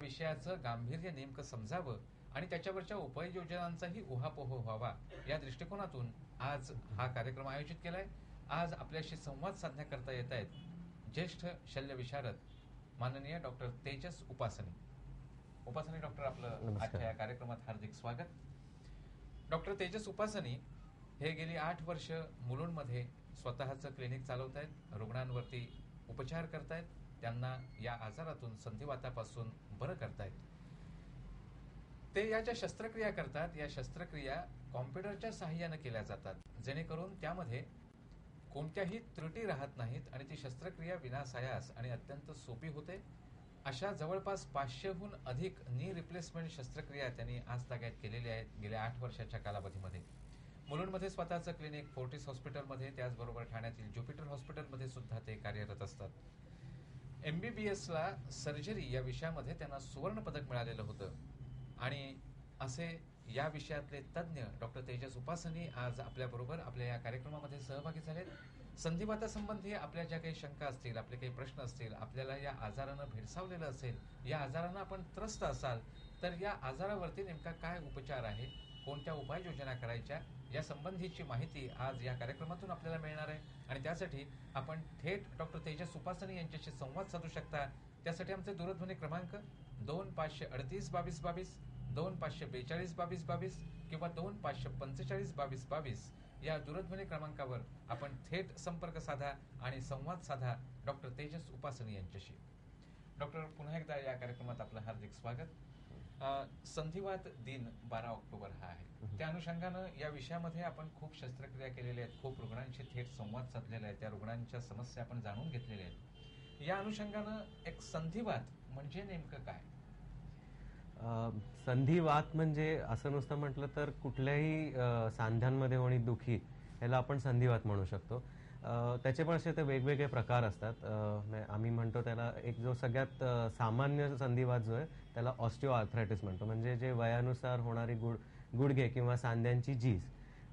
विषयाचं गांभीर्य नेमकं समजावं आणि त्याच्यावरच्या उपाययोजनांचाही उहापोह व्हावा या दृष्टिकोनातून आज हा कार्यक्रम आयोजित केलाय. आज आपल्याशी संवाद साधण्याकरता येत आहेत ज्येष्ठ शल्य विशारद माननीय डॉक्टर तेजस उपासनी. उपासनी डॉक्टर आपलं. आजच्या या कार्यक्रमात हार्दिक स्वागत. डॉक्टर तेजस उपासनी हे गेली आठ वर्ष मुलुंडमध्ये स्वतःचं क्लिनिक चालवत आहेत रुग्णांवरती उपचार करतायत. त्यांना या आजारातून संधिवातापासून बरं करतायत ते या ज्या शस्त्रक्रिया करतात या शस्त्रक्रिया कॉम्प्युटरच्या सहाय्यानं केल्या जातात. जेणेकरून त्यामध्ये कोणत्याही त्रुटी राहत नाहीत आणि ती शस्त्रक्रिया विनासायास आणि अत्यंत सोपी होते. अशा जवळपास पाचशेहून अधिक नी रिप्लेसमेंट शस्त्रक्रिया त्यांनी आज ताग्यात केलेल्या आहेत गेल्या आठ वर्षाच्या कालावधीमध्ये. मुलुंडमध्ये स्वतःचं क्लिनिक फोर्टिस हॉस्पिटलमध्ये त्याचबरोबर ठाण्यातील ज्युपिटर हॉस्पिटलमध्ये सुद्धा ते कार्यरत असतात. एमबीबीएसला सर्जरी या विषयामध्ये त्यांना सुवर्ण पदक मिळालेलं होतं. आणि असे या विषयातले तज्ज्ञ डॉक्टर तेजस उपासनी आज आपल्याबरोबर आपल्या या कार्यक्रमामध्ये सहभागी झालेत. संधिवातासंबंधी आपल्या ज्या काही शंका असतील आपले काही प्रश्न असतील आपल्याला या आजारानं भेडसावलेलं असेल या आजारानं आपण त्रस्त असाल तर या आजारावरती नेमका काय उपचार आहे कोणत्या उपाययोजना करायच्या या संबंधीची माहिती आज या कार्यक्रमातून आपल्याला मिळणार आहे. आणि त्यासाठी आपण थेट डॉक्टर तेजस उपासनी यांच्याशी संवाद साधू शकता. त्यासाठी आमचे दूरध्वनी क्रमांक दोन पाचशे अडतीस बावीस बावीस दोन पाचशे बेचाळीस बावीस बावीस किंवा दोन पाचशे पंचेचाळीस बावीस बावीस या दूरध्वनी क्रमांकावर आपण थेट संपर्क साधा आणि संवाद साधा डॉक्टर तेजस उपासनी यांच्याशी. डॉक्टर पुन्हा एकदा या कार्यक्रमात आपलं हार्दिक स्वागत. संधिवात दिन बारा ऑक्टोबर हा आहे. त्या अनुषंगानं या विषयामध्ये आपण खूप शस्त्रक्रिया केलेल्या आहेत खूप रुग्णांशी थेट संवाद साधलेला आहे त्या रुग्णांच्या समस्या आपण जाणून घेतलेल्या आहेत. या अनुषंगानं एक संधिवात म्हणजे नेमकं काय? अ, संधिवात म्हणजे असं नुसतं म्हटलं तर कुठल्याही सांध्यांमध्ये होणी दुखी ह्याला आपण संधिवात म्हणू शकतो. त्याचे पण असे ते वेगवेगळे प्रकार असतात. आम्ही म्हणतो त्याला एक जो सगळ्यात सामान्य संधिवात जो आहे त्याला ऑस्टिओ आर्थरायटिस म्हणतो. म्हणजे जे वयानुसार होणारी गुड गुडघे किंवा सांध्यांची झीज.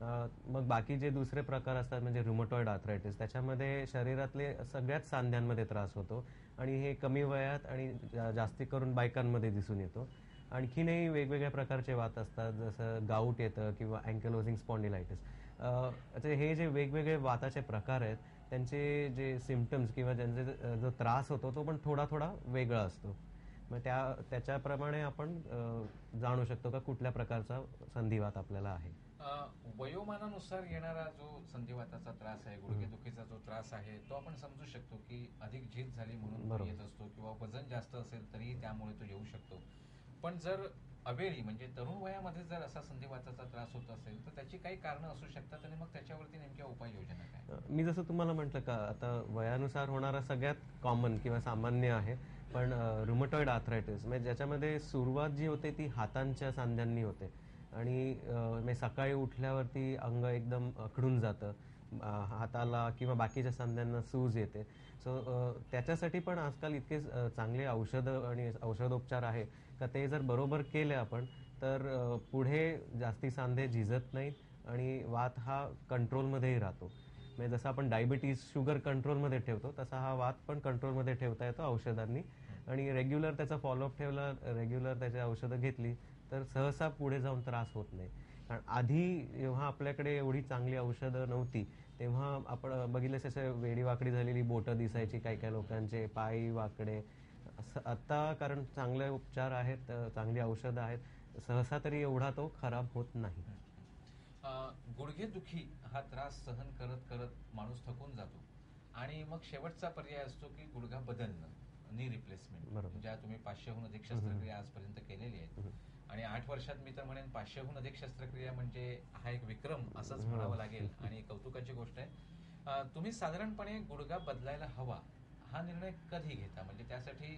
मग बाकी जे दुसरे प्रकार असतात म्हणजे रुमोटॉइड आर्थरायटिस त्याच्यामध्ये शरीरातले सगळ्याच सांध्यांमध्ये त्रास होतो आणि हे कमी वयात आणि जास्ती करून बायकांमध्ये दिसून येतो. आणखीनही वेगवेगळ्या प्रकारचे वात असतात जसं गाऊट येतं किंवा अँकेलोझिंग स्पॉन्डिलायटिस हे जे वेगवेगळे वाताचे प्रकार आहेत त्यांचे जे सिमटम्स किंवा ज्यांचे जो त्रास होतो तो पण थोडा थोडा वेगळा असतो. मग त्या त्याच्याप्रमाणे आपण जाणू शकतो का कुठल्या प्रकारचा संधिवात आपल्याला आहे? वयोमानानुसार येणारा जो संधिवाताचा त्रास आहे गुडघेदुखीचा जो त्रास आहे तो आपण समजू शकतो की अधिक झीज झाली म्हणून. येत असतो किंवा वजन जास्त असेल तरी त्यामुळे तो येऊ शकतो. पण जर अवेळी म्हणजे तरुण वयामध्ये जर असा संधिवाताचा त्रास होत असेल तर त्याची काही कारणं असू शकतात आणि मग त्याच्यावरती नेमक्या उपाययोजना काय? मी जसं तुम्हाला म्हटलं का आता वयानुसार होणारा सगळ्यात कॉमन किंवा सामान्य आहे पण रुमटॉइड आर्थरायटिस म्हणजे ज्याच्यामध्ये सुरुवात जी होते ती हातांच्या सांध्यांनी होते आणि म्हणजे सकाळी उठल्यावरती अंग एकदम अकडून जातं हाताला किंवा बाकीच्या सांध्यांना सूज येते. सो त्याच्यासाठी पण आजकाल इतके चांगले औषधं आणि औषधोपचार आहे का ते जर बरोबर केले आपण तर पुढे जास्ती सांधे झिजत नाहीत आणि वात हा कंट्रोलमध्येही राहतो. म्हणजे जसं आपण डायबिटीज शुगर कंट्रोलमध्ये ठेवतो तसा हा वात पण कंट्रोलमध्ये ठेवता येतो औषधांनी. आणि रेग्युलर त्याचा फॉलोअप ठेवला रेग्युलर त्याची औषधं घेतली तर सहसा पुढे जाऊन त्रास होत नाही. कारण आधी जेव्हा आपल्याकडे एवढी चांगली औषधं नव्हती तेव्हा आपण बघितलं तसं वेडी वाकडी झालेली बोटं दिसायची काही काही लोकांचे पाय वाकडे. असं आता कारण चांगले उपचार आहेत चांगली औषधं आहेत सहसा तरी एवढा तो खराब होत नाही. गुडघेदुखी हा त्रास सहन करत करत माणूस थकून जातो. आणि मग शेवटचा पर्याय असतो की गुडघा बदलणं नी रिप्लेसमेंट. ज्या तुम्ही पाचशेहून अधिक शस्त्रक्रिया आजपर्यंत केलेली आहेत. आणि आठ वर्षात मी तर म्हणेन पाचशेहून अधिक शस्त्रक्रिया म्हणजे हा एक विक्रम असंच हो. म्हणावं लागेल आणि कौतुकाची गोष्ट आहे. तुम्ही साधारणपणे गुडघा बदलायला हवा हा निर्णय कधी घेता? म्हणजे त्यासाठी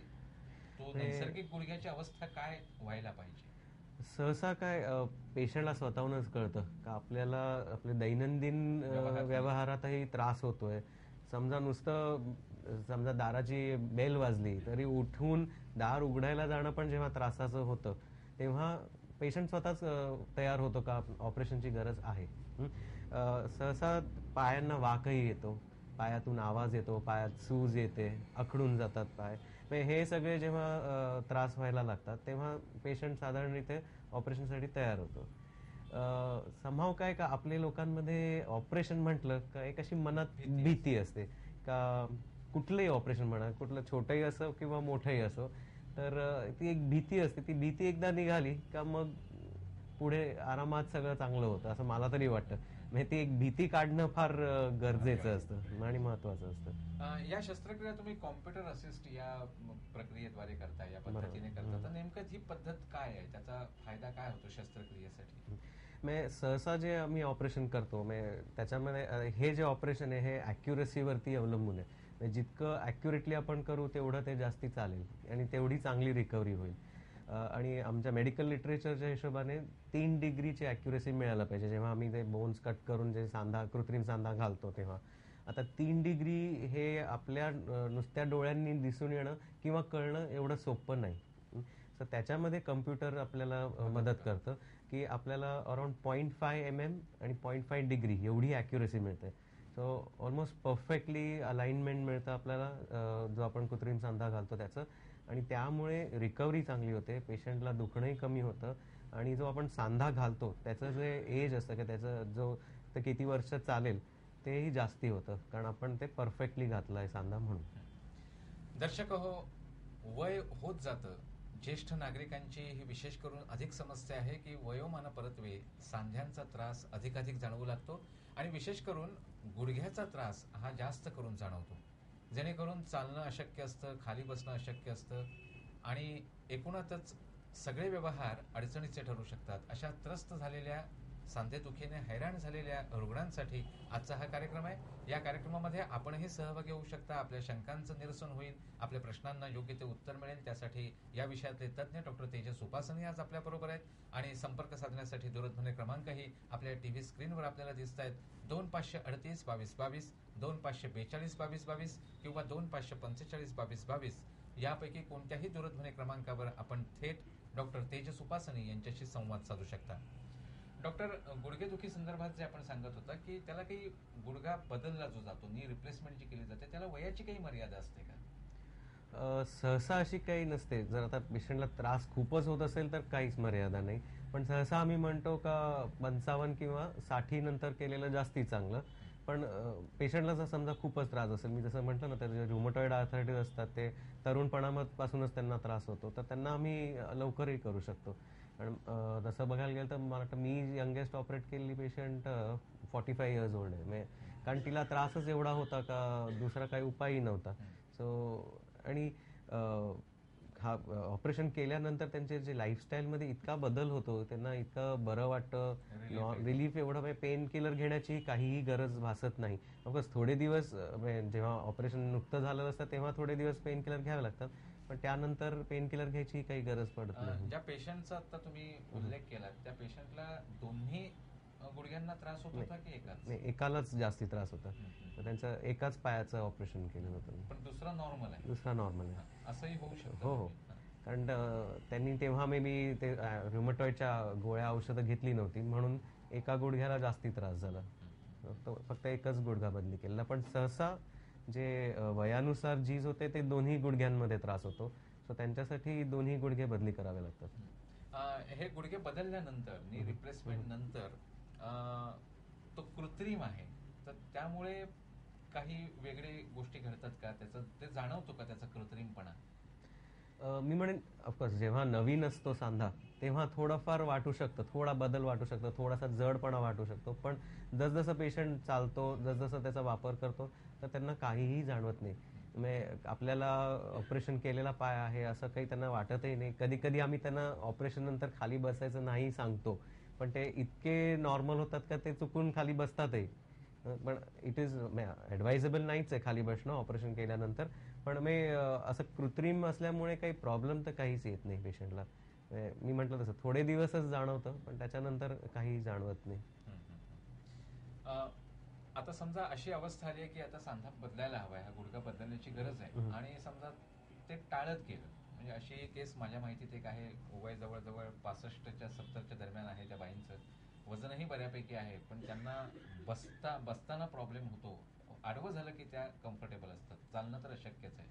तो नैसर्गिक गुडघ्याची अवस्था काय व्हायला पाहिजे? सहसा काय पेशंटला स्वतःहूनच कळतं का आपल्याला आपले दैनंदिन व्यवहारातही त्रास होतोय. समजा नुसतं समजा दाराची बेल वाजली तरी उठून दार उघडायला जाणं पण जेव्हा त्रासाचं होतं तेव्हा पेशंट स्वतःच तयार होतो का? ऑपरेशनची गरज आहे. सहसा पायांना वाकही येतो. पायातून आवाज येतो पायात सूज येते अखडून जातात पाय. हे सगळे जेव्हा त्रास व्हायला लागतात तेव्हा पेशंट साधारणरीत्या ऑपरेशनसाठी तयार होतो. संभाव काय का आपल्या लोकांमध्ये ऑपरेशन म्हटलं का एक अशी मनात भीती असते. का कुठलंही ऑपरेशन म्हणा कुठलं छोटंही असो किंवा मोठंही असो तर ती एक भीती असते. ती भीती एकदा निघाली का मग पुढे आरामात सगळं चांगलं होतं असं मला तरी वाटतं. म्हणजे ती एक भीती काढणं फार गरजेचं असतं आणि महत्वाचं असतं. या शस्त्रक्रिया तुम्ही कॉम्प्युटर असिस्ट या म, प्रक्रियेद्वारे करता या. पद्धतीने करता. तर. नेमकं ही पद्धत काय आहे? त्याचा फायदा काय होतो शस्त्रक्रियेसाठी? म्हणजे सहसा जे आम्ही ऑपरेशन करतो म्हणजे त्याच्यामध्ये हे जे ऑपरेशन आहे हे accuracy-वरती अवलंबून आहे. जितकं ॲक्युरेटली आपण करू तेवढं ते जास्ती चालेल. आणि तेवढी चांगली रिकव्हरी होईल. आणि आमच्या मेडिकल लिटरेचरच्या हिशोबाने तीन डिग्रीची ॲक्युरेसी मिळायला पाहिजे. जेव्हा आम्ही ते बोन्स कट करून जे सांधा कृत्रिम सांधा घालतो तेव्हा. आता तीन डिग्री हे आपल्या नुसत्या डोळ्यांनी दिसून येणं किंवा कळणं एवढं सोपं नाही. तर त्याच्यामध्ये कम्प्युटर आपल्याला मदत करतं. की आपल्याला around point five M M आणि पॉईंट फाय डिग्री एवढी ॲक्युरेसी मिळते. सो ऑलमोस्ट परफेक्टली अलाइनमेंट मिळतं आपल्याला जो आपण कृत्रिम सांधा घालतो त्याचं. आणि त्यामुळे रिकव्हरी चांगली होते पेशंटला दुखणंही कमी होतं. आणि जो आपण सांधा घालतो त्याचं जे एज असतं की त्याचं जो ते किती वर्ष चालेल तेही जास्ती होतं. कारण आपण ते परफेक्टली घातलं आहे सांधा म्हणून. दर्शक हो वय होत जातं. ज्येष्ठ नागरिकांची ही विशेष करून अधिक समस्या आहे की वयोमान परत्वे सांध्यांचा त्रास अधिकाधिक जाणवू लागतो. आणि विशेष करून गुडघ्याचा त्रास हा जास्त करून जाणवतो. जेणेकरून चालणं अशक्य असतं खाली बसणं अशक्य असतं आणि एकूणातच सगळे व्यवहार अडचणीचे ठरू शकतात. अशा त्रस्त झालेल्या सांधेदुखीने हैराण झालेल्या रुग्णांसाठी आजचा हा कार्यक्रम आहे. या कार्यक्रमामध्ये आपणही सहभागी होऊ शकता. आपल्या शंकांचं निरसन होईल. आपल्या प्रश्नांना योग्य ते उत्तर मिळेल. त्यासाठी या विषयातले तज्ज्ञ डॉक्टर तेजस उपासनी आज आपल्या बरोबर आहेत. आणि संपर्क साधण्यासाठी दूरध्वनी क्रमांकही आपल्या टीव्ही स्क्रीनवर आपल्याला दिसत आहेत दोन पाचशे अडतीस बावीस बावीस दोन पाचशे बेचाळीस बावीस बावीस किंवा दोन पाचशे पंचेचाळीस बावीस बावीस यापैकी कोणत्याही दूरध्वनी क्रमांकावर आपण थेट डॉक्टर तेजस उपासनी यांच्याशी संवाद साधू शकता. डॉक्टर गुडघेदुखी संदर्भात जे आपण सांगत होता की त्याला काही गुडघा बदलला जो जातो नी रिप्लेसमेंट जी केली जाते त्याला वयाची काही मर्यादा असते का? सहसा अशी काही नसते. जर आता पेशंटला त्रास खूपच होत असेल तर काहीच मर्यादा नाही. पण सहसा आम्ही म्हणतो का पंचावन्न किंवा साठी नंतर केलेलं जास्ती चांगलं. पण पेशंटला जर समजा खूपच त्रास असेल मी जसं म्हटलं ना तर जे रुमटॉइड आर्थरायटिस असतात ते तरुणपणापासूनच त्यांना त्रास होतो तर त्यांना आम्ही लवकरही करू शकतो. अ, तसं बघायला गेलं तर मला वाटतं मी यंगेस्ट ऑपरेट केलेली patient forty five years old आहे. म्हणजे कारण तिला त्रासच एवढा होता का दुसरा काही उपायही नव्हता. सो आणि हा ऑपरेशन केल्यानंतर त्यांचे जे लाईफस्टाईलमध्ये इतका बदल होतो त्यांना इतकं बरं वाटतं. रिलीफ एवढं म्हणजे पेन किलर घेण्याची काहीही गरज भासत नाही. ऑफकोर्स थोडे दिवस म्हणजे जेव्हा ऑपरेशन नुकतं झालं असतं तेव्हा थोडे दिवस पेन किलर घ्यावे लागतात. पण त्यानंतर पेन किलर घ्यायची काही गरज पडत नाही. ज्या पेशंटचा आता तुम्ही उल्लेख केला त्या पेशंटला दोन्ही गुडघ्यांना त्रास होत होता की एकाच? नाही एकालाच जास्ती त्रास होता. तर त्यांचं एकाच पायाचं ऑपरेशन केलं होतं पण दुसरा नॉर्मल आहे. दुसरा नॉर्मल आहे. असंही होऊ शकतं हो हो. कारण त्यांनी तेव्हा मे बी ते रुमटॉइडच्या गोळ्या औषधं घेतली नव्हती. म्हणून एका गुडघ्याला जास्ती त्रास झाला. फक्त फक्त एकच गुडघा बदली केलेला. पण सहसा जे वयानुसार जीज होते ते दोन्ही गुडघ्यांमध्ये त्रास होतो. सो त्यांच्यासाठी दोन्ही गुडघे बदली करावे लागतात. हे गुडघे बदलल्यानंतर नी रिप्लेसमेंट नंतर तो कृत्रिम आहे. तर त्यामुळे काही वेगळे गोष्टी घडतात का? त्याचं ते जाणवतो का त्याचा कृत्रिमपणा? मी म्हणेन ऑफकोर्स जेव्हा नवीन असतो सांधा तेव्हा थोडंफार वाटू शकतं थोडा बदल वाटू शकतो थोडासा जडपणा वाटू शकतो. पण जसजसं पेशंट चालतो जसजसं त्याचा वापर करतो तर त्यांना काहीही जाणवत नाही. म्हणजे आपल्याला ऑपरेशन केलेला पाय आहे असं काही त्यांना वाटतही नाही. कधी कधी आम्ही त्यांना ऑपरेशन नंतर खाली बसायचं नाही सांगतो. पण ते इतके नॉर्मल होतात का ते चुकून खाली बसतातही. पण इट इज ॲडवायझेबल नाहीच आहे खाली बसणं ऑपरेशन केल्यानंतर. पण म्हणजे, मी असं कृत्रिम असल्यामुळे काही प्रॉब्लेम तर काहीच येत नाही पेशंटला मी म्हटलं तसं थोडे दिवसच जाणवतं पण त्याच्यानंतर काही जाणवत नाही. आता समजा अशी अवस्था आली आहे की आता सांधा बदलायला हवाय हा गुडघा बदलण्याची गरज आहे. आणि समजा ते टाळत गेलं म्हणजे अशी केस माझ्या माहितीत एक आहे वय जवळजवळ पासष्टच्या सत्तरच्या दरम्यान आहे त्या बाईंचं. वजनही बऱ्यापैकी आहे पण त्यांना बसता बसताना प्रॉब्लेम होतो. आडवं झालं की त्या कम्फर्टेबल असतात. चालणं तर अशक्यच आहे.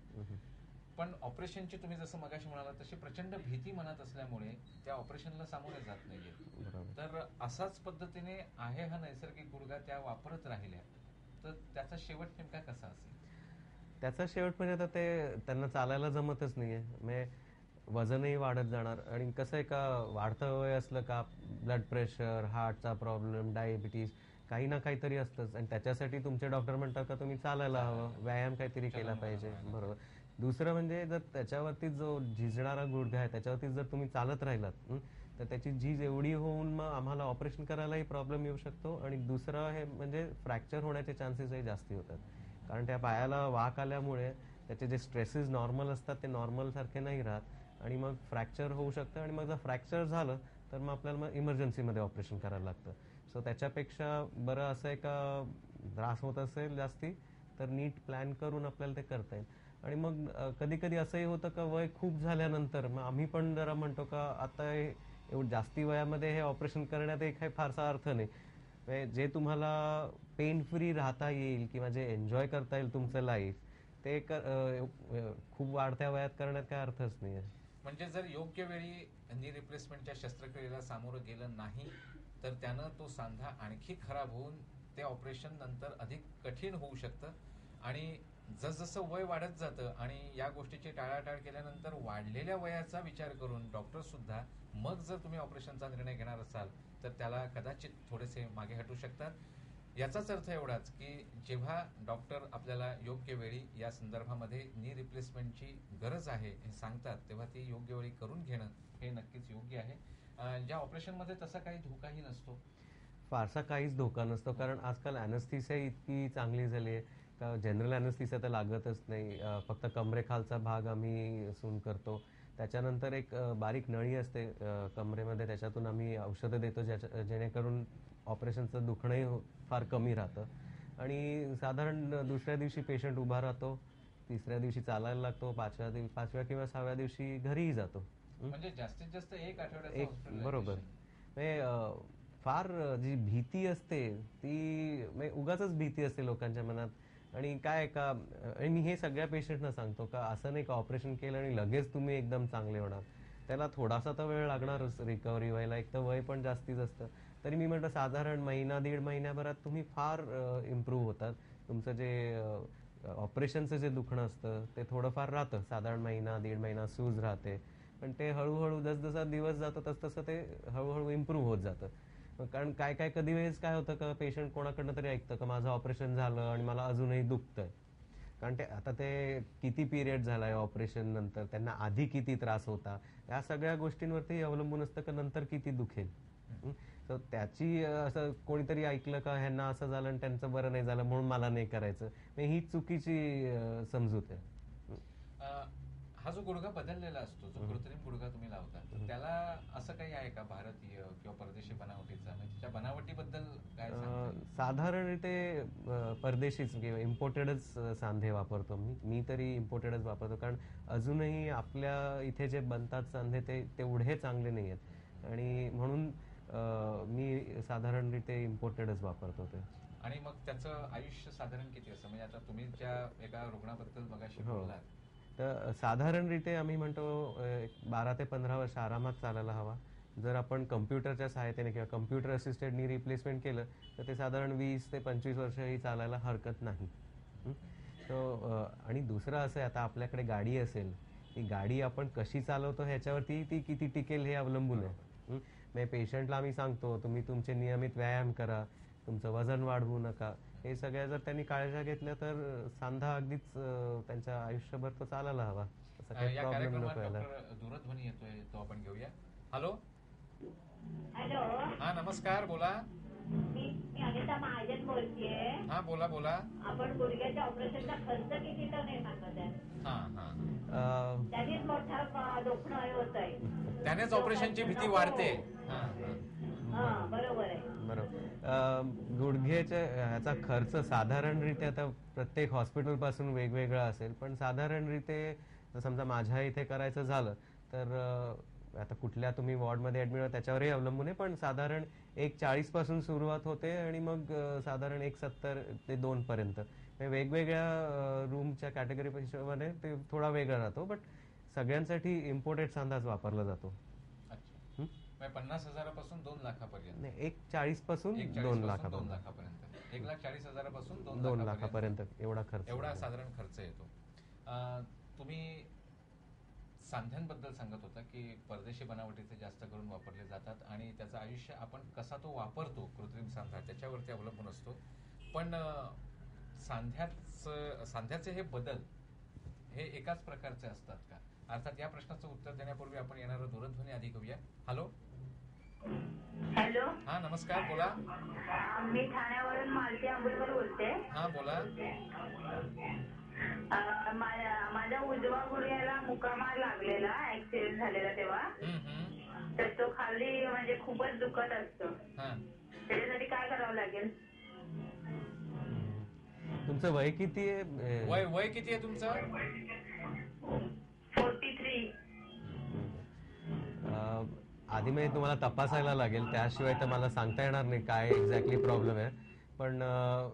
पण ऑपरेशनची तुम्ही जसं मगाशी म्हणाला तशी प्रचंड भीती मनात असल्यामुळे त्या ऑपरेशनला सामोरे जात नाहीये. तर असाच पद्धतीने आहे हा नैसर्गिक गुडघा त्या वापरत राहिल्या तर त्याचा शेवट नेमका कसा असेल? त्याचा शेवट म्हणजे आता ते त्यांना चालायला जमतच नाहीये. म्हणजे वजनही वाढत जाणार आणि कसं आहे का वाढतं वय असलं का ब्लड प्रेशर हार्टचा प्रॉब्लेम डायबिटीज काही ना काहीतरी असतंच. आणि त्याच्यासाठी तुमचे डॉक्टर म्हणतात का तुम्ही चालायला हवं. व्यायाम काहीतरी केला पाहिजे. बरोबर. दुसरं म्हणजे जर त्याच्यावरती जो झिजणारा गुडघा आहे त्याच्यावरती जर तुम्ही चालत राहिलात तर त्याची झीज एवढी होऊन मग आम्हाला ऑपरेशन करायलाही प्रॉब्लेम येऊ शकतो. आणि दुसरं हे म्हणजे फ्रॅक्चर होण्याचे चान्सेसही जास्ती होतात. कारण त्या पायाला वाक आल्यामुळे त्याचे जे स्ट्रेसेस नॉर्मल असतात ते नॉर्मल सारखे नाही राहत. आणि मग फ्रॅक्चर होऊ शकतं. आणि मग जर फ्रॅक्चर झालं तर मग आपल्याला मग इमर्जन्सीमध्ये ऑपरेशन करायला लागतं. सो त्याच्यापेक्षा बरं असं आहे का त्रास होत असेल जास्ती तर नीट प्लॅन करून आपल्याला ते करता येईल. आणि मग कधी कधी असंही होतं का वय खूप झाल्यानंतर मग आम्ही पण जरा म्हणतो का आता एवढं जास्ती वयामध्ये हे ऑपरेशन करण्यात एक काही फारसा अर्थ नाही. जे तुम्हाला पेन फ्री राहता येईल किंवा जे एन्जॉय करता येईल तुमचं लाईफ ते क- खूप वाढत्या वयात करण्यात काय अर्थच नाही आहे म्हणजे जर योग्य वेळी नी रिप्लेसमेंटच्या शस्त्रक्रियेला सामोरं गेलं नाही तर त्यानं तो सांधा आणखी खराब होऊन ते ऑपरेशन नंतर अधिक कठीण होऊ शकतं. आणि जसजसं वय वाढत जातं आणि या गोष्टीची टाळाटाळ केल्यानंतर वाढलेल्या वयाचा विचार करून डॉक्टर सुद्धा मग जर तुम्ही ऑपरेशनचा निर्णय घेणार असाल तर त्याला कदाचित थोडेसे मागे हटू शकतात. याचाच अर्थ एवढाच की जेव्हा डॉक्टर आपल्याला योग्य वेळी या संदर्भामध्ये नी रिप्लेसमेंटची गरज आहे हे सांगतात तेव्हा ती योग्य वेळी करून घेणं हे नक्कीच योग्य आहे. ज्या ऑपरेशनमध्ये तसा काही धोकाही नसतो. फारसा काहीच धोका नसतो कारण आजकाल अॅनस्थिसिया इतकी चांगली झाली आहे. का जनरल अॅनस्थिसिया तर लागतच नाही. फक्त कमरेखालचा भाग आम्ही सून करतो. त्याच्यानंतर एक बारीक नळी असते कमरेमध्ये. त्याच्यातून आम्ही औषधं देतो ज्याच्या जेणेकरून ऑपरेशनचं दुखणंही हो- फार कमी राहतं. आणि साधारण दुसऱ्या दिवशी पेशंट उभा राहतो तिसऱ्या दिवशी चालायला लागतो पाचव्या दिवशी पाचव्या किंवा सहाव्या दिवशी घरीही जातो? म्हणजे जास्तीत जास्त एक एक. बरोबर. म्हणजे फार जी भीती असते ती म्हणजे उगाच भीती असते लोकांच्या मनात. आणि काय का आणि मी हे सगळ्या पेशंटना सांगतो का असं नाही का ऑपरेशन केलं आणि लगेच तुम्ही एकदम चांगले होणार. त्याला थोडासा तर वेळ लागणारच रिकव्हरी व्हायला. एक तर वय पण जास्तीच असतं. तरी मी म्हटलं साधारण महिना दीड महिन्याभरात तुम्ही फार इम्प्रूव्ह होतात. तुमचं जे ऑपरेशनचं जे दुखणं असतं ते थोडंफार राहतं. साधारण महिना दीड महिना सूज राहते. पण ते हळूहळू जसजसा दिवस जातो तसतसं ते हळूहळू इम्प्रूव्ह होत जातं. कारण काय काय कधी वेळेस काय होतं का पेशंट कोणाकडनं तरी ऐकतं का माझं ऑपरेशन झालं आणि मला अजूनही दुखतंय. कारण ते आता ते किती पिरियड झालाय ऑपरेशन नंतर त्यांना आधी किती त्रास होता या सगळ्या गोष्टींवरती अवलंबून असतं का नंतर किती दुखेल. तर त्याची असं कोणीतरी ऐकलं का ह्यांना असं झालं आणि त्यांचं बरं नाही झालं म्हणून मला नाही करायचं. ही चुकीची समजूत आहे. हा जो गुडघा बदललेला असतो जो कृत्रिम गुडघा तुम्ही लावता त्याला असं काही आहे का भारतीय किंवा परदेशी बनावटीचा? म्हणजे त्या बनावटीबद्दल काय? साधारण ते परदेशीच किंवा इम्पोर्टेडच सांधे वापरतो मी. मी तरी इम्पोर्टेडच वापरतो कारण अजूनही आपल्या इथे जे बनतात सांधे ते तेवढे चांगले नाही आहेत. आणि म्हणून मी साधारणरीते इम्पोर्टेडच वापरतो ते. आणि मग त्याचं आयुष्य साधारण किती असतं? म्हणजे आता तुम्ही ज्या एका रुग्णाबद्दल हो. तर साधारणरीते आम्ही म्हणतो बारा ते पंधरा वर्ष आरामात चालायला हवा. जर आपण कम्प्युटरच्या सहायतेने किंवा कम्प्युटर असिस्टेडनी रिप्लेसमेंट केलं तर ते साधारण वीस ते पंचवीस वर्षही चालायला हरकत नाही. सो आणि दुसरं असं आहे आता आपल्याकडे गाडी असेल ती गाडी आपण कशी चालवतो ह्याच्यावरती ती किती टिकेल हे अवलंबून आहे? म्हणजे पेशंटला आम्ही सांगतो तुम्ही तुमचे नियमित व्यायाम करा तुमचं वजन वाढवू नका. हे सगळ्या जर त्यांनी काळज्या घेतल्या तर सांधा अगदीच त्यांच्या आयुष्यभर तो चालायला हवा. असं काही या प्रॉब्लेम नको यायला. डॉक्टर दूरध्वनी येतोय तो आपण घेऊया. हॅलो हॅलो हा नमस्कार बोला. मी मी अनिता महाजन बोलतेय. हा बोला बोला. आपण गुडघ्याच्या ऑपरेशनचा खर्च किती तर नाही सांगत आहे. हा हा त्यानेच मोठा दुखणं हे होत आहे त्यानेच ऑपरेशनची भीती वाढते. बरोबर. गुडघ्याच्या ह्याचा खर्च साधारणरीत्या आता प्रत्येक हॉस्पिटलपासून वेगवेगळा असेल पण साधारणरीते जर समजा माझ्या इथे करायचं झालं तर आता कुठल्या तुम्ही वॉर्डमध्ये ऍडमिट त्याच्यावरही अवलंबून आहे पण साधारण एक चाळीसपासून सुरुवात होते आणि मग साधारण एक सत्तर ते दोन पर्यंत. वेगवेगळ्या रूमच्या कॅटेगरी ते थोडा वेगळा राहतो बट सगळ्यांसाठी इम्पोर्टेड सांधाच वापरला जातो. पन्नास हजारापासून दोन लाखापर्यंत. नाही, एक चाळीसपासून एक दोन दोन लाखापर्यंत. लाखापर्यंत. एक लाख चाळीस हजारापासून दोन दोन लाखापर्यंत. एवढा खर्च एवढा. साधारण खर्च येतो. तुम्ही सांध्यांबद्दल सांगत होता की परदेशी बनावटीचे जास्त करून वापरले जातात आणि त्याचं आयुष्य आपण कसा तो वापरतो कृत्रिम सांधा त्याच्यावरती अवलंबून असतो. पण सांध्याचं सांध्याचे हे बदल हे एकाच प्रकारचे असतात का? अर्थात या प्रश्नाचं उत्तर देण्यापूर्वी आपण येणारा दूरध्वनी आधी घेऊया. Hello hello. हा नमस्कार बोला. मी ठाण्यावरून मालती आंबेडकर बोलते. हा बोला. अं, मा- माझ्या उजवा गुडघ्याला मुकामार लागलेला ऍक्सिडेंट झालेला तेव्हा. हम्म, हम्म. तर तो खाली म्हणजे खूपच दुखत असतो. हा. त्याच्यासाठी काय करावं लागेल? तुमचं वय किती आहे? वय वय किती आहे तुमचं? Forty three. अं, आधी म्हणजे तुम्हाला तपासायला लागेल त्याशिवाय तर मला सांगता येणार नाही काय एक्झॅक्टली प्रॉब्लेम आहे. पण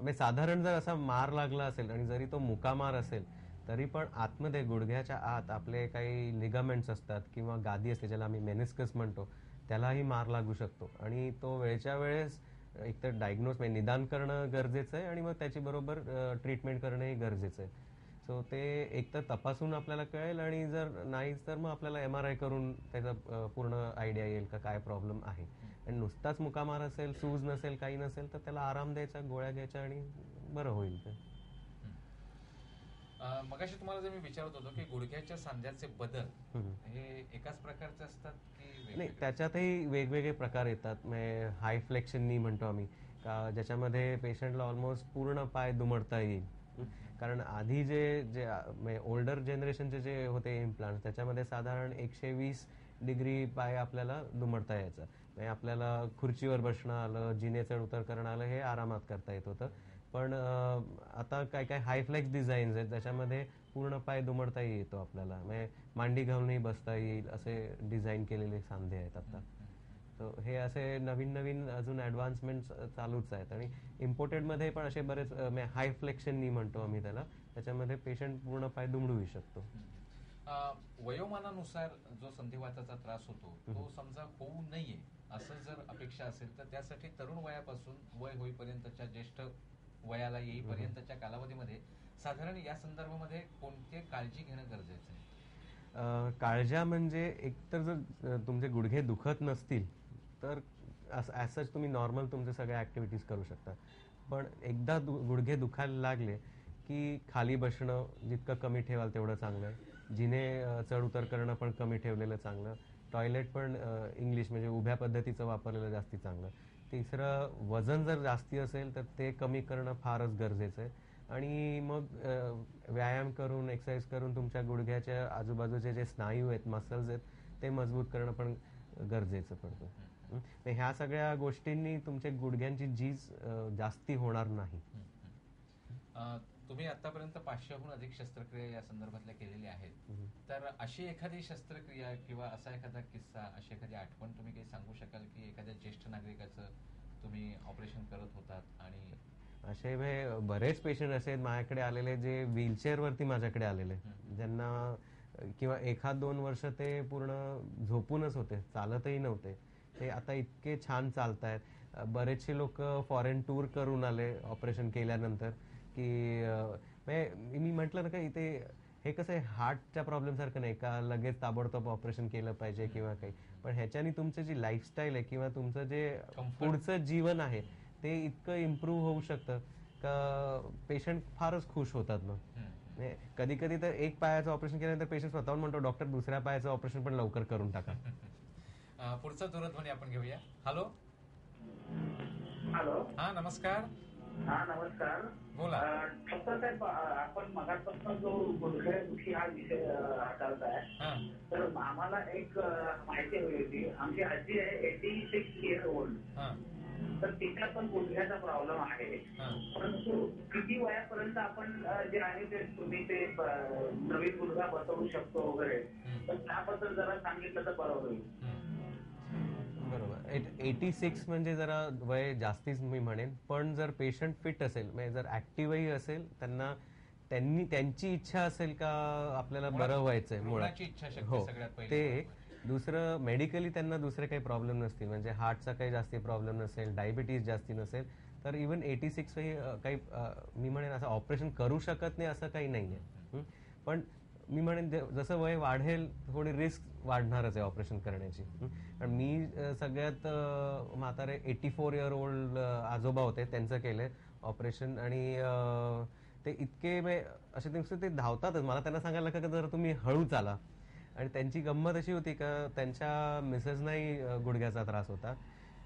मी साधारण जर असा मार लागला असेल आणि जरी तो मुकामार असेल तरी पण आतमध्ये गुडघ्याच्या आत आपले काही लिगामेंट्स असतात किंवा गादी असते ज्याला आम्ही मेनिस्कस म्हणतो त्यालाही मार लागू शकतो. आणि तो वेळच्या वेळेस एक तर डायग्नोज म्हणजे निदान करणं गरजेचं आहे आणि मग त्याची बरोबर ट्रीटमेंट करणंही गरजेचं आहे. सो ते एक तर तपासून आपल्याला कळेल आणि जर नाहीच तर मग आपल्याला एम आर आय करून त्याचा पूर्ण आयडिया येईल का काय प्रॉब्लेम आहे आणि नुसताच मुकामार असेल सूज नसेल काही नसेल तर त्याला आराम द्यायचा गोळ्या घ्यायच्या आणि बरं होईल ते मगाशी तुम्हाला जे मी विचारत होतो की गुडघ्याच्या सांध्याचे बदल. हे एकाच प्रकारचे असतात की नाही? त्याच्यातही वेगवेगळे प्रकार येतात म्हणजे हाय फ्लेक्शन नी म्हणतो आम्ही का ज्याच्यामध्ये पेशंटला ऑलमोस्ट पूर्ण पाय दुमडता येईल? कारण आधी जे जे ओल्डर जनरेशनचे जे होते इम्प्लांट त्याच्यामध्ये साधारण एकशे वीस डिग्री पाय आपल्याला दुमडता यायचा. म्हणजे आपल्याला खुर्चीवर बसणं आलं जिने चढ उतर करणं आलं हे आरामात करता येत होतं. पण आता काय काय हायफ्लेक्स डिझाईन्स आहेत त्याच्यामध्ये पूर्ण पाय दुमडता येतो आपल्याला. म्हणजे मांडी घालूनही बसता येईल असे डिझाईन केलेले सांधे आहेत आता. सो हे असे नवीन नवीन अजून ऍडव्हान्समेंट चालूच आहेत. आणि इम्पोर्टेडमध्ये पण असे बरेच हाय फ्लेक्शननी म्हणतो आम्ही त्याला. त्याच्यामध्ये पेशंट पूर्ण पाय दुमडूही शकतो. वयोमानानुसार जो संधिवाताचा त्रास होतो तो समजा होऊ नये असं जर अपेक्षा असेल तर त्यासाठी तरुण वयापासून वय होईपर्यंतच्या ज्येष्ठ वयाला येईपर्यंतच्या कालावधीमध्ये साधारण या संदर्भामध्ये कोणते काळजी घेणं गरजेचं आहे? काळजा म्हणजे एकतर जर तुमचे गुडघे दुखत नसतील तर ॲज तुम्ही नॉर्मल तुमचे सगळ्या ॲक्टिव्हिटीज करू शकता. पण एकदा दु- गुडघे दुखायला लागले की खाली बसणं जितकं कमी ठेवाल तेवढं चांगलं. जिने चढउतर करणं पण कमी ठेवलेलं चांगलं. टॉयलेट पण इंग्लिश म्हणजे उभ्या पद्धतीचं वापरलेलं जास्ती चांगलं. तिसरं वजन जर जास्ती असेल तर ते कमी करणं फारच गरजेचं आहे. आणि मग व्यायाम करून एक्सरसाइज करून तुमच्या गुडघ्याच्या आजूबाजूचे जे स्नायू आहेत मसल्स आहेत ते मजबूत करणं पण गरजेचं पडतं. ह्या सगळ्या गोष्टींनी तुमच्या गुडघ्यांची झीज जास्ती होणार नाही. तुम्ही आतापर्यंत पाचशेहून अधिक शस्त्रक्रिया या संदर्भातल्या केलेल्या आहेत. तर अशी एखादी शस्त्रक्रिया किंवा असा एखादा किस्सा अशी एखादी आठवण तुम्ही काही सांगू शकाल की एखाद्या ज्येष्ठ नागरिकाचं तुम्ही ऑपरेशन करत होतात आणि असे बरेच पेशंट असे आहेत. माझ्याकडे आलेले जे व्हीलचेअर वरती माझ्याकडे आलेले. ज्यांना किंवा एखाद दोन वर्ष ते पूर्ण झोपूनच होते चालतही नव्हते. ते आता इतके छान चालतायत. अं, बरेचसे लोक फॉरेन टूर करून आले ऑपरेशन केल्यानंतर की म्हणजे मी म्हटलं ना का इथे हे कसं आहे हार्टच्या प्रॉब्लेम सारखं नाही का लगेच ताबडतोब ऑपरेशन केलं पाहिजे किंवा काही. पण ह्याच्याने तुमचं जी लाईफस्टाईल आहे किंवा तुमचं जे. पुढचं जीवन आहे ते इतकं इम्प्रूव्ह होऊ शकतं का पेशंट फारच खुश होतात मग कधी कधी तर एक पायाचं ऑपरेशन केल्यानंतर पेशंट स्वतःहून म्हणतो डॉक्टर दुसऱ्या पायाचं ऑपरेशन पण लवकर करून टाका. पुढचा दूरध्वनी आपण घेऊया. हॅलो हॅलो हा नमस्कार. हा नमस्कार. बोला. डॉक्टर साहेब आपण मगापासून जो गुडघेदुखी हा विषय हाताळताय तर आम्हाला एक माहिती हवी होती. आमची आजी आहे एटी सिक्स इयर ओल्ड तर तिला पण गुडघ्याचा प्रॉब्लेम आहे. हा. परंतु किती वयापर्यंत आपण जे आहे ते तुम्ही ते नवीन गुडघा बसवू शकतो वगैरे. तर त्याबद्दल जरा सांगितलं तर बरं होईल. बरोबर. एटी सिक्स म्हणजे जरा वय जास्तीच मी म्हणेन. पण जर पेशंट फिट असेल म्हणजे जर ऍक्टिव्हही असेल त्यांना त्यांनी त्यांची इच्छा असेल का आपल्याला बरं व्हायचंय? रुग्णाची इच्छाशक्ती हो. ते दुसरं मेडिकली त्यांना दुसरे काही प्रॉब्लेम नसतील. म्हणजे हार्टचा काही जास्ती प्रॉब्लेम नसेल डायबिटीज जास्ती नसेल तर इवन एटी सिक्स काही मी म्हणेन असं ऑपरेशन करू शकत नाही असं काही नाही आहे पण मी म्हणेन जसं वय वाढेल थोडी रिस्क वाढणारच आहे ऑपरेशन करण्याची. कारण मी सगळ्यात म्हातारे एटी फोर इयर ओल्ड आजोबा होते त्यांचं केलंय ऑपरेशन आणि ते इतके असे दिवस ते धावतातच. मला त्यांना सांगायला लागतं का जर तुम्ही हळू चाला. आणि त्यांची गंमत अशी होती का त्यांच्या मिसेसनाही गुडघ्याचा त्रास होता.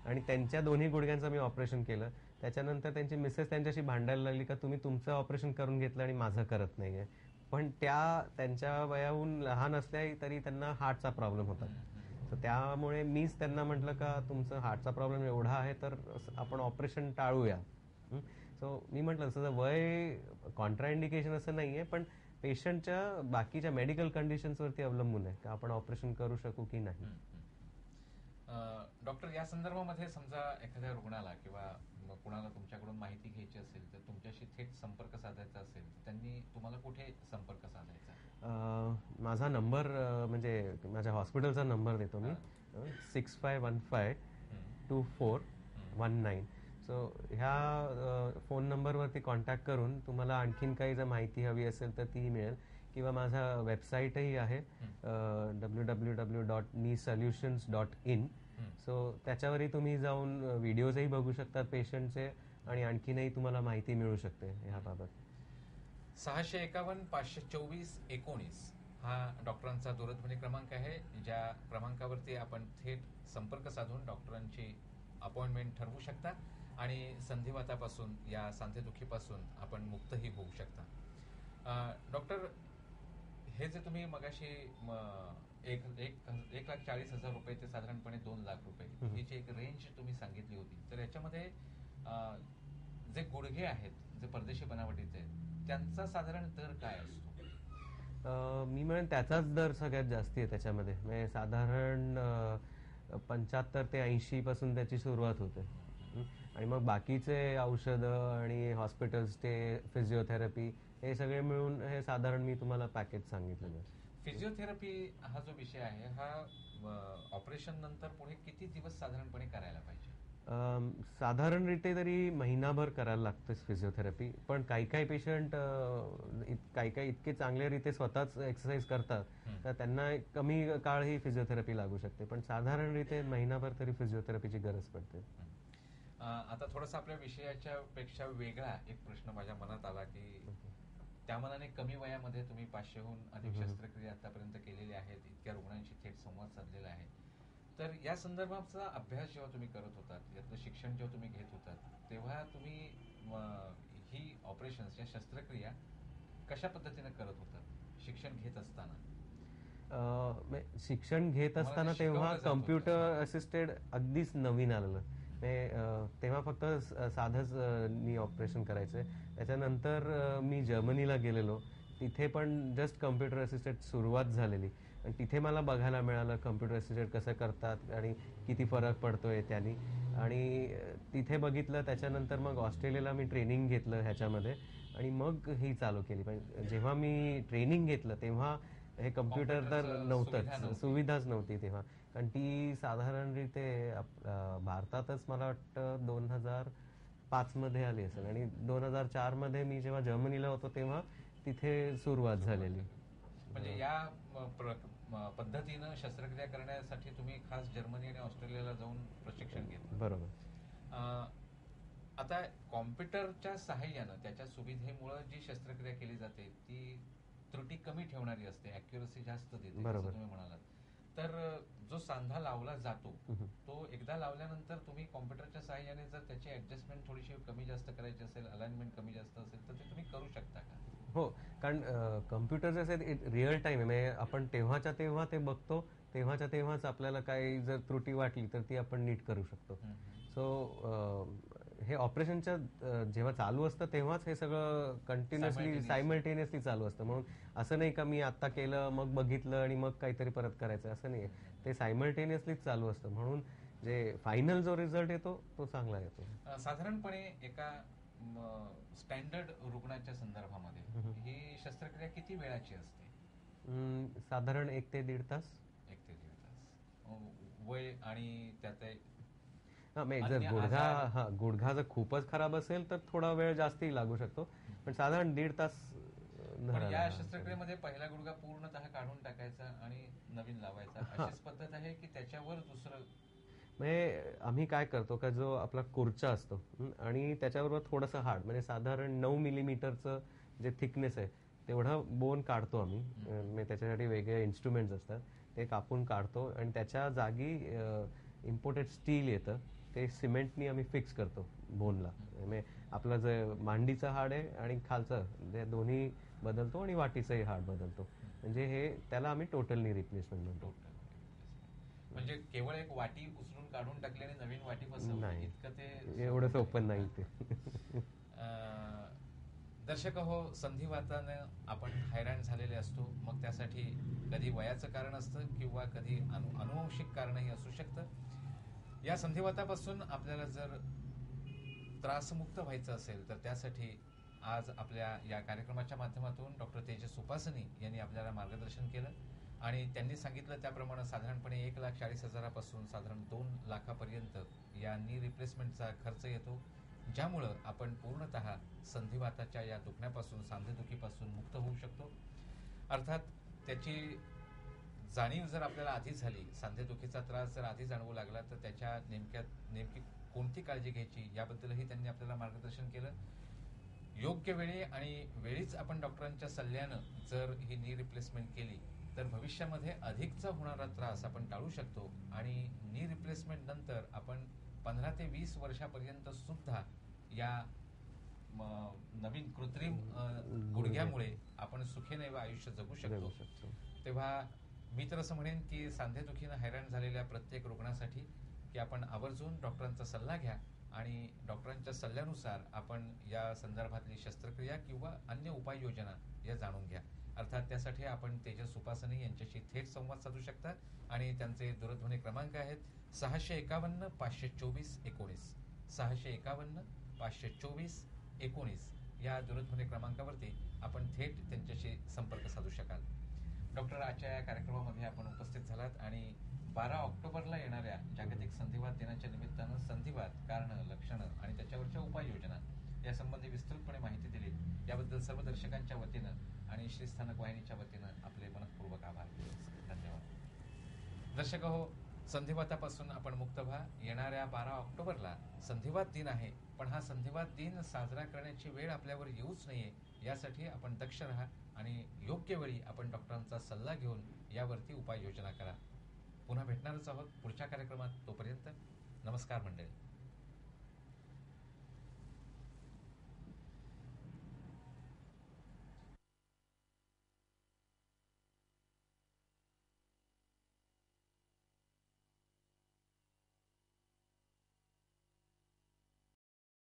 आणि त्यांच्या दोन्ही गुडघ्यांचं मी ऑपरेशन केलं. त्याच्यानंतर त्यांची मिसेस त्यांच्याशी भांडायला लागली का तुम्ही तुमचं ऑपरेशन करून घेतलं आणि माझं करत नाहीये. पण त्या त्यांच्या वयाहून लहान असल्या तरी त्यांना हार्टचा प्रॉब्लेम होता. तर त्यामुळे मीच त्यांना म्हटलं का तुमचं हार्टचा प्रॉब्लेम एवढा आहे तर आपण ऑपरेशन टाळूया. सो मी म्हटलं तसं वय कॉन्ट्राइंडिकेशन असं नाही आहे पण पेशंटच्या बाकीच्या मेडिकल कंडिशन्सवरती अवलंबून आहे का आपण ऑपरेशन करू शकू की नाही? डॉक्टर या संदर्भामध्ये समजा एखाद्या रुग्णाला किंवा कुणाला तुमच्याकडून माहिती घ्यायची असेल तर तुमच्याशी थेट संपर्क साधायचा असेल तर त्यांनी तुम्हाला कुठे संपर्क साधायचा? माझा नंबर म्हणजे माझ्या हॉस्पिटलचा नंबर देतो मी. Six five one five two four one nine. So ह्या फोन नंबरवरती कॉन्टॅक्ट करून तुम्हाला आणखीन काही जर माहिती हवी असेल तर तीही मिळेल. किंवा माझा वेबसाईटही आहे डब्ल्यू डब्ल्यू डब्ल्यू डॉट नी सॉल्युशन्स डॉट इन सो त्याच्यावरही तुम्ही जाऊन व्हिडिओजही बघू शकता पेशंटचे आणि आणखीनही तुम्हाला माहिती मिळू शकते ह्याबाबत सहाशे एकावन्न पाचशे चोवीस एकोणीस हा डॉक्टरांचा दूरध्वनी क्रमांक आहे. ज्या क्रमांकावरती आपण थेट संपर्क साधून डॉक्टरांची अपॉइंटमेंट ठरवू शकता आणि संधिवातापासून या सांधेदुखीपासून आपण मुक्तही होऊ शकता. डॉक्टर हे जे तुम्ही मगाशी म, एक एक एक लाख चाळीस हजार रुपये ते साधारणपणे दोन लाख रुपये. ही जी एक रेंज तुम्ही सांगितली होती. तर याच्यामध्ये जे गुडघे आहेत जे परदेशी बनावटीचे आहेत त्यांचा साधारण दर काय असतो? मी म्हणेन त्याचाच दर सगळ्यात जास्ती आहे त्याच्यामध्ये. म्हणजे साधारण पंच्याहत्तर ते ऐंशी पासून त्याची सुरुवात होते. आणि मग बाकीचे औषधं आणि हॉस्पिटल स्टे फिजिओथेरपी हे सगळे मिळून हे साधारण मी तुम्हाला पॅकेज सांगितलेलं आहे. फिजिओथेरपी हा जो विषय आहे हा ऑपरेशन नंतर पुढे किती दिवस साधारणपणे करायला पाहिजे? अम, साधारणरीते तरी महिनाभर करायला लागतेच फिजिओथेरपी. पण काही काही पेशंट काही काही इतके चांगल्यारीते स्वतःच एक्सरसाइज करतात. तर त्यांना कमी काळ ही फिजिओथेरपी लागू शकते. पण साधारणरीते महिनाभर तरी फिजिओथेरपीची गरज पडते. आता थोडासा आपल्या विषयाच्या पेक्षा वेगळा एक प्रश्न माझ्या मनात आला की त्या मनाने कमी वयामध्ये तुम्ही पाचशेहून अधिक. शस्त्रक्रिया आतापर्यंत केलेल्या आहेत इतक्या रुग्णांशी थेट संवाद साधलेला आहे. तर या संदर्भाचा अभ्यास जेव्हा तुम्ही करत होतात यातलं शिक्षण जेव्हा तुम्ही घेत होतात तेव्हा तुम्ही ही ऑपरेशन्स या शस्त्रक्रिया कशा पद्धतीने करत होतात शिक्षण घेत असताना? अं, शिक्षण घेत असताना तेव्हा. कम्प्युटर असिस्टेड अगदीच नवीन आलेलं. तेव्हा फक्त साधंच नी ऑपरेशन करायचंय त्याच्यानंतर मी जर्मनीला गेलेलो. तिथे पण जस्ट कम्प्युटर असिस्टेड सुरुवात झालेली. आणि तिथे मला बघायला मिळालं कम्प्युटर असिस्टेड कसं करतात आणि किती फरक पडतोय त्यांनी. आणि तिथे बघितलं त्याच्यानंतर मग ऑस्ट्रेलियाला मी ट्रेनिंग घेतलं ह्याच्यामध्ये. आणि मग ही चालू केली. पण जेव्हा मी ट्रेनिंग घेतलं तेव्हा हे कम्प्युटर तर नव्हतंच. नव्हती. सुविधाच नव्हती तेव्हा. कारण ती साधारणरीते आप- अं, भारतातच मला वाटतं दोन हजार पाच मध्ये आली असेल. आणि दोन हजार चारमध्ये मी जेव्हा जर्मनीला होतो तेव्हा तिथे सुरुवात झालेली. म्हणजे या पद्धतीनं शस्त्रक्रिया करण्यासाठी तुम्ही खास जर्मनी आणि ऑस्ट्रेलियाला जाऊन प्रशिक्षण घेतलं. बरोबर. आता कॉम्प्युटरच्या सहाय्यानं त्याच्या सुविधेमुळे जी शस्त्रक्रिया केली जाते ती त्रुटी कमी ठेवणारी असते अॅक्युरसी जास्त देते बरोबर. तुम्ही म्हणालात. तर जो सांधा लावला जातो. तो एकदा लावल्यानंतर तुम्ही कॉम्प्युटरच्या सहाय्याने जर त्याची ऍडजस्टमेंट थोडीशी कमी जास्त करायची असेल अलाइनमेंट कमी जास्त असेल तर ते तुम्ही करू शकता का? हो कारण कम्प्युटर जे आहे रिअल टाइम आहे म्हणजे आपण तेव्हाच्या तेव्हा ते बघतो तेव्हाच्या तेव्हाच आपल्याला काही जर त्रुटी वाटली तर ती आपण नीट करू शकतो. सो हे ऑपरेशनच्या जेव्हा चालू असतं तेव्हाच हे सगळं कंटिन्युअसली. सायमल्टेनियसली चालू असतं. म्हणून असं नाही का मी आता केलं मग बघितलं आणि मग काहीतरी परत करायचं असं नाही ते सायमल्टेनियसलीच चालू असतं. म्हणून जे फायनल जो रिझल्ट येतो तो चांगला येतो. साधारणपणे एका स्टँडर्ड रुग्णाच्या संदर्भामध्ये ही शस्त्रक्रिया किती वेळाची असते? साधारण एक ते दीड तास. एक ते दीड तास. वय आणि त्यात हा म्हणजे जर गुडघा हा गुडघा जर खूपच खराब असेल तर थोडा वेळ जास्तही लागू शकतो. पण साधारण दीड तास पण या. शस्त्रक्रियेमध्ये पहिला गुडघा पूर्णतः काढून टाकायचा आणि नवीन लावायचा. अशीच पद्धत आहे की त्याच्यावर दुसरं म्हणजे आम्ही काय करतो का जो आपला कुर्चा असतो आणि त्याच्याबरोबर थोडंसं हार्ड म्हणजे साधारण नऊ मिलीमीटरचं जे थिकनेस आहे तेवढं बोन काढतो आम्ही. म्हणजे त्याच्यासाठी वेगळे इन्स्ट्रुमेंट्स असतात ते कापून काढतो आणि त्याच्या जागी इम्पोर्टेड स्टील येतं. ते सिमेंटनी आम्ही फिक्स करतो बोनला. म्हणजे आपलं जे मांडीचं हाड आहे आणि खालचं जे दोन्ही बदलतो आणि वाटीचंही हाड बदलतो. म्हणजे हे त्याला आम्ही टोटल नी रिप्लेसमेंट म्हणतो. म्हणजे केवळ एक वाटी उचलून काढून टाकली आणि नवीन वाटी बसवली नाही. इतकं ते एवढं सोपं नाही. ते. दर्शक हो संधिवातानं आपण हैराण झालेले असतो. मग त्यासाठी कधी वयाचं कारण असतं किंवा कधी अनु अनुवंशिक कारणही असू शकतं. या संधिवातापासून आपल्याला जर त्रासमुक्त व्हायचं असेल तर त्यासाठी आज आपल्या या कार्यक्रमाच्या माध्यमातून डॉक्टर तेजस उपासनी यांनी आपल्याला मार्गदर्शन केलं आणि त्यांनी सांगितलं त्याप्रमाणे साधारणपणे एक लाख चाळीस हजारापासून साधारण दोन लाखापर्यंत या नी रिप्लेसमेंटचा खर्च येतो ज्यामुळं आपण पूर्णतः संधिवाताच्या या दुखण्यापासून सांधेदुखीपासून मुक्त होऊ शकतो. अर्थात त्याची जाणीव जर आपल्याला आधी झाली सांधेदुखीचा त्रास जर आधी जाणवू लागला तर त्याच्या नेमक्या नेमकी कोणती काळजी घ्यायची याबद्दलही त्यांनी आपल्याला मार्गदर्शन केलं. योग्य वेळी आणि वेळीच आपण डॉक्टरांच्या सल्ल्यानं जर ही नी रिप्लेसमेंट केली तर भविष्यामध्ये अधिकचा होणारा त्रास आपण टाळू शकतो आणि नी रिप्लेसमेंट नंतर आपण पंधरा ते वीस वर्षापर्यंत सुद्धा या नवीन कृत्रिम गुडघ्यामुळे आपण सुखीने व आयुष्य जगू शकतो. तेव्हा मी तर असं म्हणेन की सांधेदुखीनं हैराण झालेल्या प्रत्येक रुग्णासाठी की आपण आवर्जून डॉक्टरांचा सल्ला घ्या आणि डॉक्टरांच्या सल्ल्यानुसार आपण या संदर्भातली शस्त्रक्रिया किंवा अन्य उपाययोजना या जाणून घ्या. अर्थात त्यासाठी आपण तेजस उपासनी यांच्याशी थेट संवाद साधू शकता आणि त्यांचे दूरध्वनी क्रमांक आहेत सहाशे एकावन्न पाचशे चोवीस एकोणीस. सहाशे एकावन्न पाचशे चोवीस एकोणीस. या दूरध्वनी क्रमांकावरती आपण थेट त्यांच्याशी डॉक्टर आजच्या या कार्यक्रमामध्ये आपण उपस्थित झालात आणि बारा ऑक्टोबरला येणाऱ्या जागतिक संधिवात दिनाच्या निमित्तानं संधिवात कारणं लक्षणं आणि त्याच्यावरच्या उपाययोजना यासंबंधी विस्तृतपणे माहिती दिली. याबद्दल सर्व दर्शकांच्या वतीनं आणि श्री स्थानक वाहिनीच्या वतीनं आपले मनपूर्वक आभार. धन्यवाद. दर्शक हो संधिवातापासून आपण मुक्त व्हा. येणाऱ्या बारा ऑक्टोबरला संधिवात दिन आहे पण हा संधिवात दिन साजरा करण्याची वेळ आपल्यावर येऊच नये यासाठी आपण दक्ष राहा. आणि योग्य वेळी आपण डॉक्टरांचा सल्ला घेऊन यावरती उपाययोजना करा. पुन्हा भेटणारच आहोत पुढच्या कार्यक्रमात तोपर्यंत नमस्कार मंडळी.